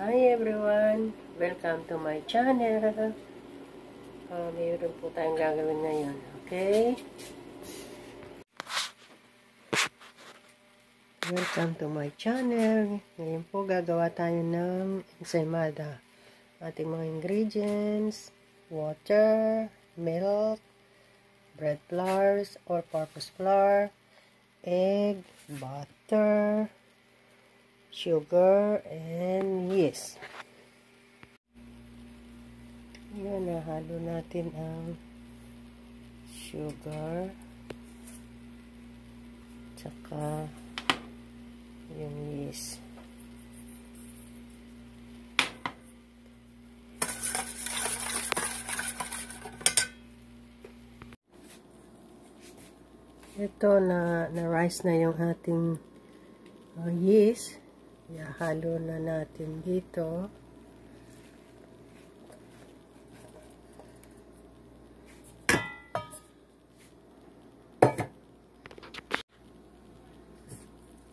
Hi everyone! Welcome to my channel! Ah, uh, mayroon po tayong gagawin ngayon. Okay? Welcome to my channel! Ngayon po gagawa tayo ng ensaymada. Ating mga ingredients, water, milk, bread flours or purpose flour, egg, butter, sugar, and yeast. Yan, nahalo natin ang sugar, tsaka yung yeast. Ito na, na rice na yung ating uh, yeast. Ihalo na natin dito.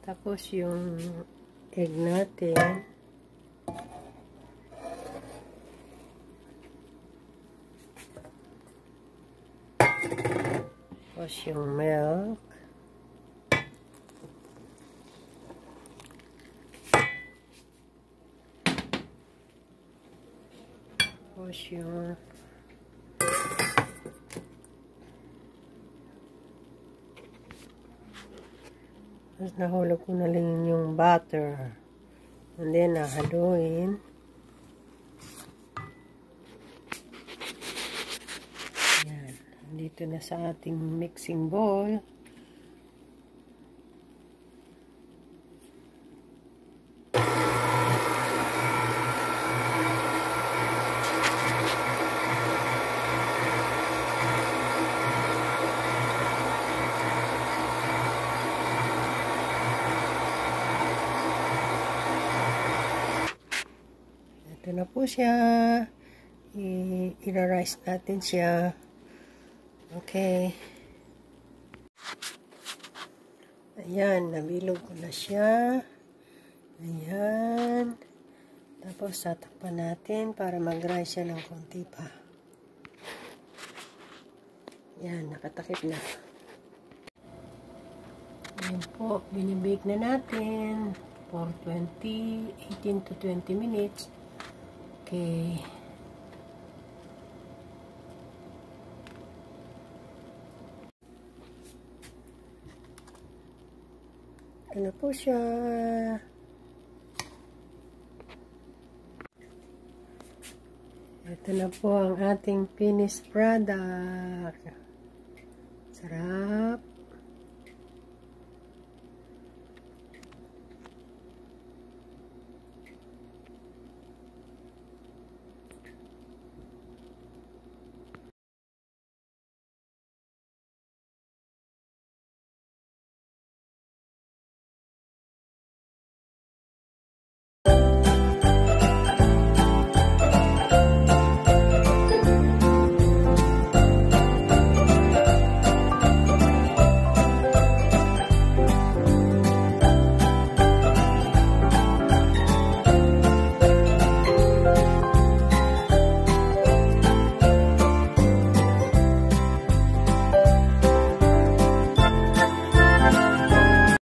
Tapos yung egg natin. Tapos yung milk. Tapos yung Tapos nahulog ko na lang yung butter. And then nahaluin. Yan. Dito na sa ating mixing bowl. Ito na po siya. I-rice natin siya. Okay. Ayan, nabilog ko na siya. Ayan. Tapos, tatakpan natin para mag-rice siya ng konti pa. Ayan, nakatakip na. Ayan po, binibake na natin for 20, 18 to 20 minutes. Okay. Na po siya. Ito na po ang ating finished product. Sarap.